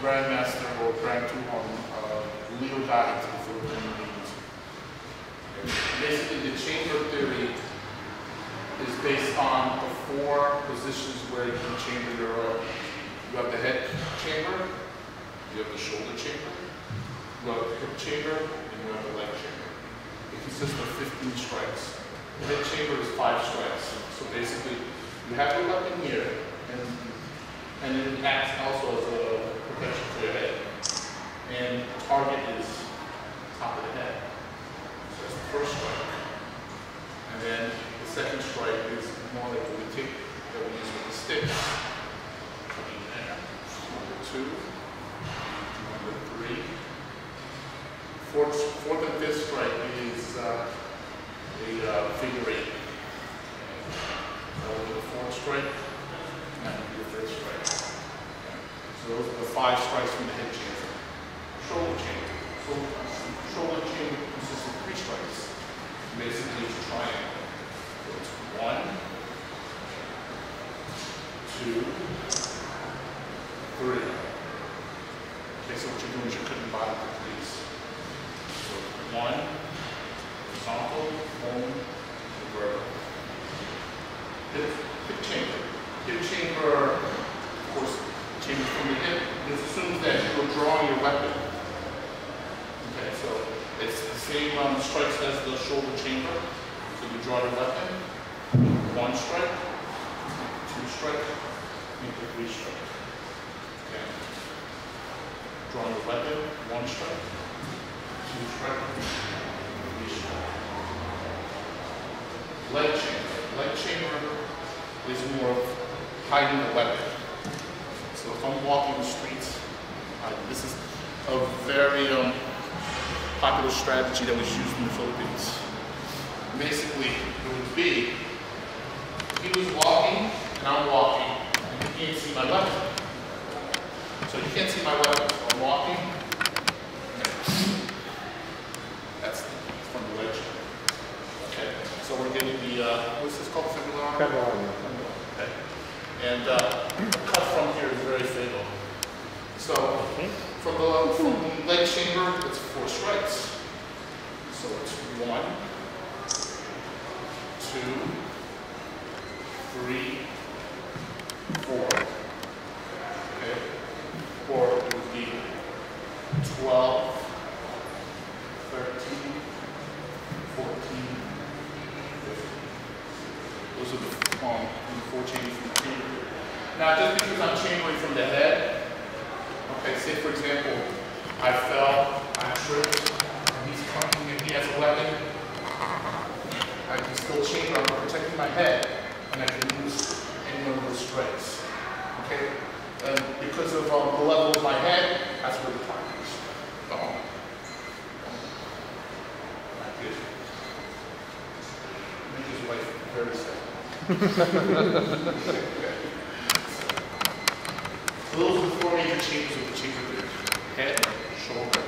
Grandmaster or Grand Tuhon, uh, Leo Dai to the Philippine Marines. Basically, the chamber theory is based on the four positions where you can chamber your, uh, you have the head chamber, you have the shoulder chamber, you have the hip chamber, and you have the leg chamber. It consists of 15 strikes. The head chamber is five strikes. So basically, you have your weapon here, and, and it acts also as a for your head. And the target is top of the head. So that's the first strike. And then the second strike is more like the tick that we use with the sticks. Number two, number three. Fourth, fourth and fifth strike is uh, a uh, figure eight. So the fourth strike and the fifth strike. So those are the five strikes from the head chamber. Shoulder chamber. So shoulder chamber consists of three strikes. Basically, it's a triangle. So it's one, two, three. Okay, so what you're doing is you're cutting bottom to threes. So one, horizontal, and vertical. Hip, hip chamber. Hip chamber, chamber from the hip, this assumes that you're drawing your weapon. Okay, so it's the same um, strikes as the shoulder chamber. So you draw your weapon, one strike, two strike, it three strike. Okay. Drawing your weapon, one strike, two strike, three strike. Leg chamber. Leg chamber is more of hiding the weapon. So if I'm walking the streets, uh, this is a very um, popular strategy that was used in the Philippines. Basically, it would be, he was walking and I'm walking, and you can't see my weapon. So you can't see my weapon. So I'm walking. That's from the ledge. Okay. So we're getting the uh, what's this called? Femoral arm? Femoral arm, Okay. And uh, a cut from here is very fatal. So from the from leg chamber, it's four strikes. So it's one, two, three, four. Okay. It would be 12, 13, 14, 15. Those are the, um, the four changes from the. Now, just because I'm chambering from the head, say for example, I fell, I tripped, and he's coming and he has a weapon, I can still chamber, I'm protecting my head, and I can use any one of those strikes. Okay? And because of um, the level of my head, that's where the time is. Like this. Make his life very sad. Those are the four major chambers of the chamber theory. Head, shoulder,